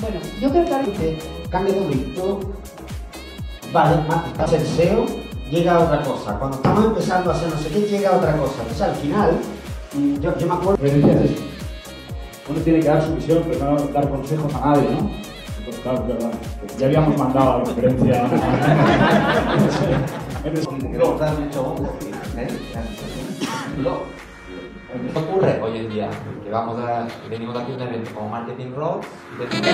Bueno, yo creo que ahora que cambia de momento, vale, más el SEO, llega a otra cosa. Cuando estamos empezando a hacer no sé qué, llega a otra cosa. Entonces al final, yo, yo me acuerdo... Uno tiene que dar su visión, pero no dar consejos a nadie, ¿no? Entonces, claro, es verdad. Ya habíamos mandado la referencia. ¿Qué ocurre hoy en día? Que vamos a, venimos aquí a un evento como Marketing Rock y decimos,